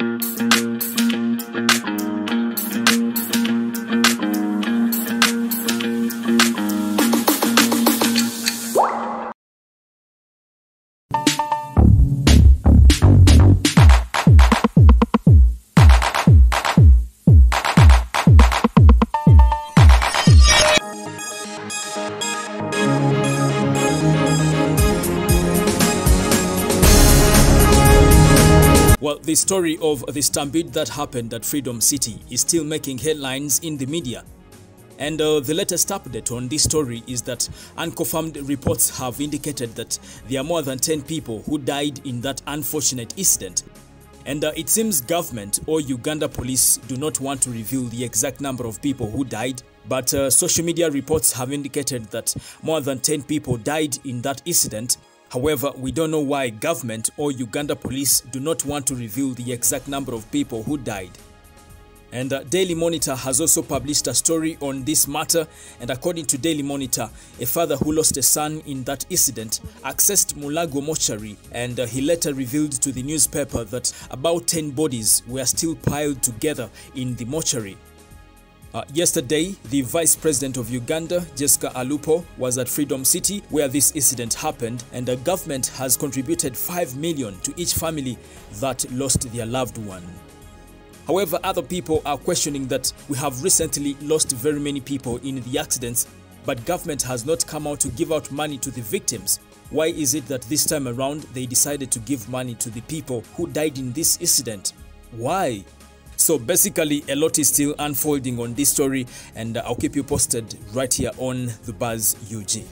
Thank you. Well, the story of the stampede that happened at Freedom City is still making headlines in the media. And uh, the latest update on this story is that unconfirmed reports have indicated that there are more than 10 people who died in that unfortunate incident. And uh, it seems government or Uganda police do not want to reveal the exact number of people who died, but uh, social media reports have indicated that more than 10 people died in that incident. However, we don't know why government or Uganda police do not want to reveal the exact number of people who died. And uh, Daily Monitor has also published a story on this matter. And according to Daily Monitor, a father who lost a son in that incident accessed Mulago mortuary and uh, he later revealed to the newspaper that about 10 bodies were still piled together in the mortuary. Uh, yesterday, the Vice President of Uganda, Jessica Alupo, was at Freedom City where this incident happened and the government has contributed 5 million to each family that lost their loved one. However, other people are questioning that we have recently lost very many people in the accidents, but government has not come out to give out money to the victims. Why is it that this time around they decided to give money to the people who died in this incident? Why? So basically, a lot is still unfolding on this story, and uh, I'll keep you posted right here on The Buzz UG.